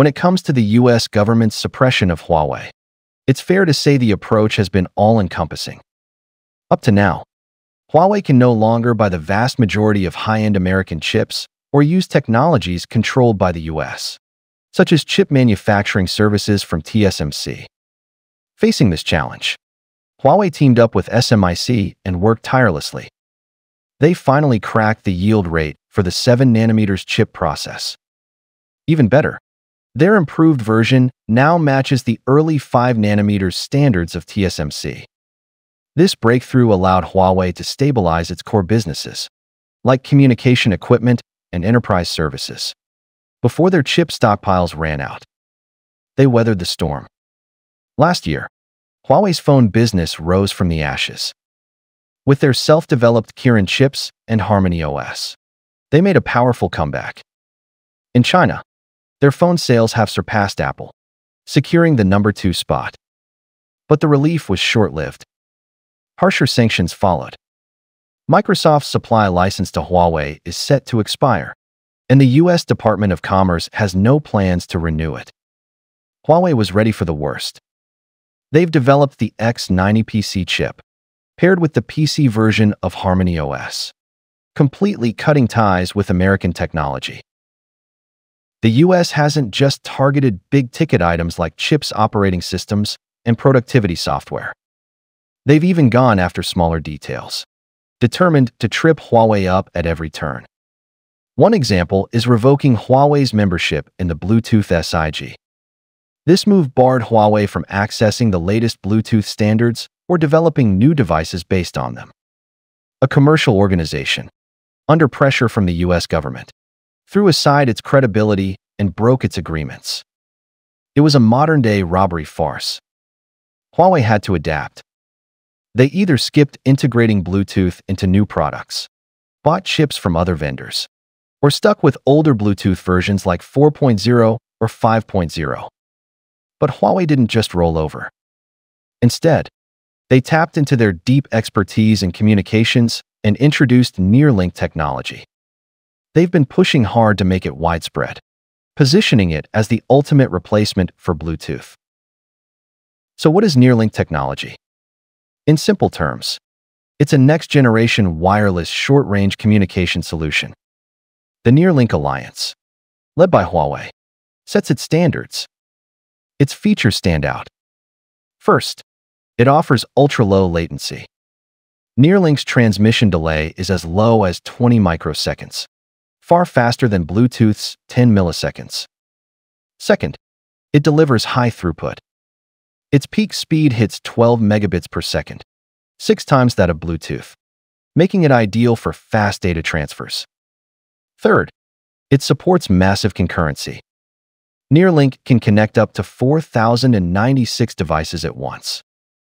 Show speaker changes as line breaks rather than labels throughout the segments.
When it comes to the US government's suppression of Huawei, it's fair to say the approach has been all-encompassing. Up to now, Huawei can no longer buy the vast majority of high-end American chips or use technologies controlled by the US, such as chip manufacturing services from TSMC. Facing this challenge, Huawei teamed up with SMIC and worked tirelessly. They finally cracked the yield rate for the 7 nanometers chip process. Even better, their improved version now matches the early 5 nanometers standards of TSMC. This breakthrough allowed Huawei to stabilize its core businesses, like communication equipment and enterprise services, before their chip stockpiles ran out. They weathered the storm. Last year, Huawei's phone business rose from the ashes. With their self-developed Kirin chips and Harmony OS, they made a powerful comeback. In China, their phone sales have surpassed Apple, securing the number two spot. But the relief was short-lived. Harsher sanctions followed. Microsoft's supply license to Huawei is set to expire, and the U.S. Department of Commerce has no plans to renew it. Huawei was ready for the worst. They've developed the X90 PC chip, paired with the PC version of Harmony OS, completely cutting ties with American technology. The US hasn't just targeted big-ticket items like chips operating systems and productivity software. They've even gone after smaller details, determined to trip Huawei up at every turn. One example is revoking Huawei's membership in the Bluetooth SIG. This move barred Huawei from accessing the latest Bluetooth standards or developing new devices based on them. A commercial organization, under pressure from the US government, threw aside its credibility and broke its agreements. It was a modern-day robbery farce. Huawei had to adapt, they either skipped integrating Bluetooth into new products, bought chips from other vendors, or stuck with older Bluetooth versions like 4.0 or 5.0. But Huawei didn't just roll over. Instead, they tapped into their deep expertise in communications and introduced NearLink technology. They've been pushing hard to make it widespread, positioning it as the ultimate replacement for Bluetooth. So what is NearLink technology? In simple terms, it's a next-generation wireless short-range communication solution. The NearLink Alliance, led by Huawei, sets its standards. Its features stand out. First, it offers ultra-low latency. NearLink's transmission delay is as low as 20 microseconds, far faster than Bluetooth's 10 milliseconds. Second, it delivers high throughput. Its peak speed hits 12 megabits per second, six times that of Bluetooth, making it ideal for fast data transfers. Third, it supports massive concurrency. Nearlink can connect up to 4,096 devices at once,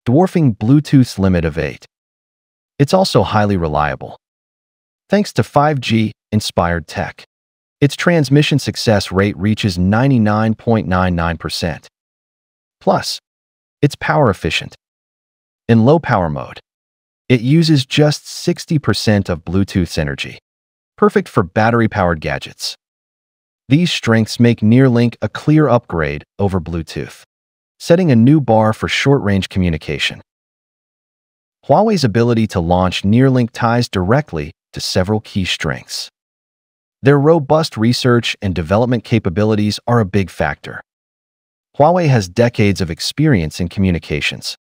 dwarfing Bluetooth's limit of 8. It's also highly reliable. Thanks to 5G-inspired tech, its transmission success rate reaches 99.99%. Plus, it's power efficient. In low power mode, it uses just 60% of Bluetooth's energy, perfect for battery-powered gadgets. These strengths make NearLink a clear upgrade over Bluetooth, setting a new bar for short-range communication. Huawei's ability to launch NearLink ties directly to several key strengths. Their robust research and development capabilities are a big factor. Huawei has decades of experience in communications,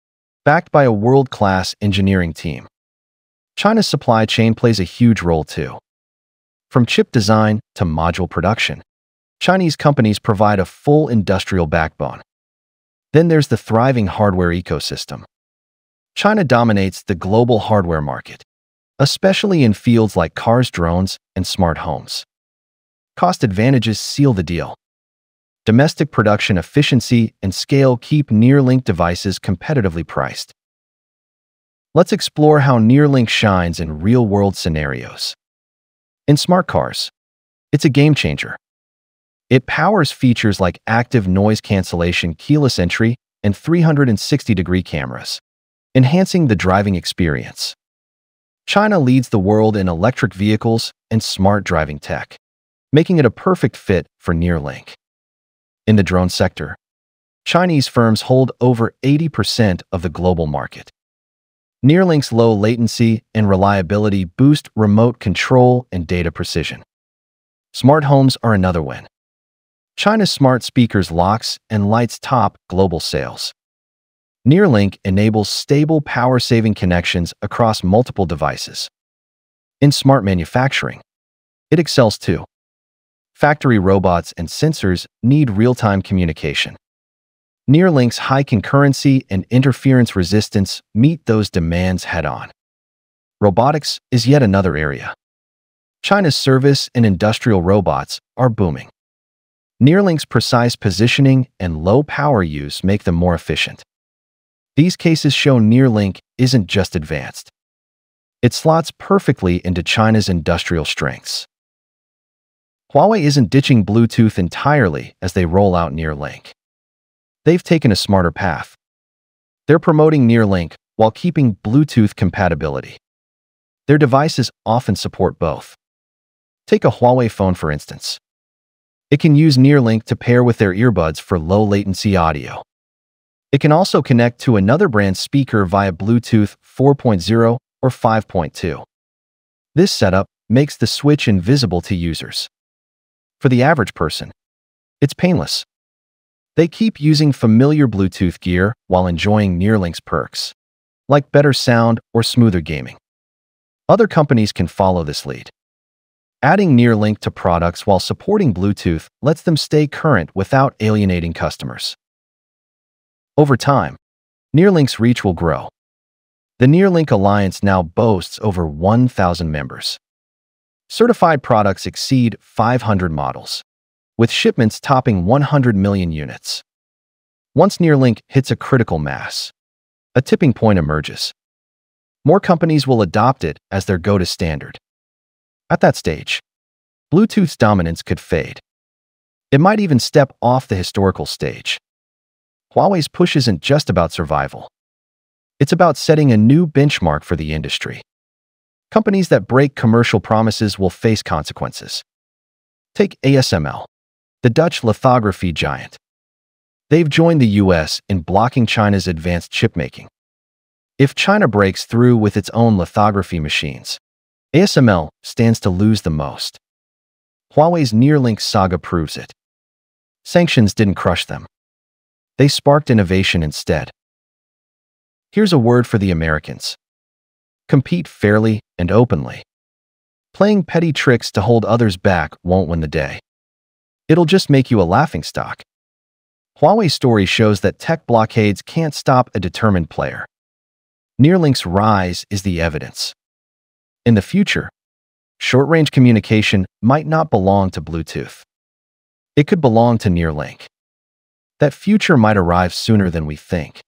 backed by a world-class engineering team. China's supply chain plays a huge role too. From chip design to module production, Chinese companies provide a full industrial backbone. Then there's the thriving hardware ecosystem. China dominates the global hardware market, especially in fields like cars, drones, and smart homes. Cost advantages seal the deal. Domestic production efficiency and scale keep NearLink devices competitively priced. Let's explore how NearLink shines in real-world scenarios. In smart cars, it's a game changer. It powers features like active noise cancellation, keyless entry, and 360-degree cameras, enhancing the driving experience. China leads the world in electric vehicles and smart driving tech, making it a perfect fit for NearLink. In the drone sector, Chinese firms hold over 80% of the global market. NearLink's low latency and reliability boost remote control and data precision. Smart homes are another win. China's smart speakers locks and lights top global sales. NearLink enables stable power-saving connections across multiple devices. In smart manufacturing, it excels too. Factory robots and sensors need real-time communication. Nearlink's high concurrency and interference resistance meet those demands head-on. Robotics is yet another area. China's service and industrial robots are booming. Nearlink's precise positioning and low power use make them more efficient. These cases show NearLink isn't just advanced. It slots perfectly into China's industrial strengths. Huawei isn't ditching Bluetooth entirely as they roll out NearLink. They've taken a smarter path. They're promoting NearLink while keeping Bluetooth compatibility. Their devices often support both. Take a Huawei phone for instance. It can use NearLink to pair with their earbuds for low-latency audio. It can also connect to another brand's speaker via Bluetooth 4.0 or 5.2. This setup makes the switch invisible to users. For the average person, it's painless. They keep using familiar Bluetooth gear while enjoying Nearlink's perks, like better sound or smoother gaming. Other companies can follow this lead. Adding Nearlink to products while supporting Bluetooth lets them stay current without alienating customers. Over time, Nearlink's reach will grow. The Nearlink Alliance now boasts over 1,000 members. Certified products exceed 500 models with shipments topping 100 million units. Once Nearlink hits a critical mass, a tipping point emerges. More companies will adopt it as their go-to standard. At that stage, Bluetooth's dominance could fade. It might even step off the historical stage. Huawei's push isn't just about survival. It's about setting a new benchmark for the industry. Companies that break commercial promises will face consequences. Take ASML the Dutch lithography giant. They've joined the US in blocking China's advanced chipmaking. If China breaks through with its own lithography machines, ASML stands to lose the most. Huawei's NearLink saga proves it. Sanctions didn't crush them. They sparked innovation instead. Here's a word for the Americans. Compete fairly and openly. Playing petty tricks to hold others back won't win the day. It'll just make you a laughingstock. Huawei's story shows that tech blockades can't stop a determined player. Nearlink's rise is the evidence. In the future, short-range communication might not belong to Bluetooth. It could belong to NearLink. That future might arrive sooner than we think.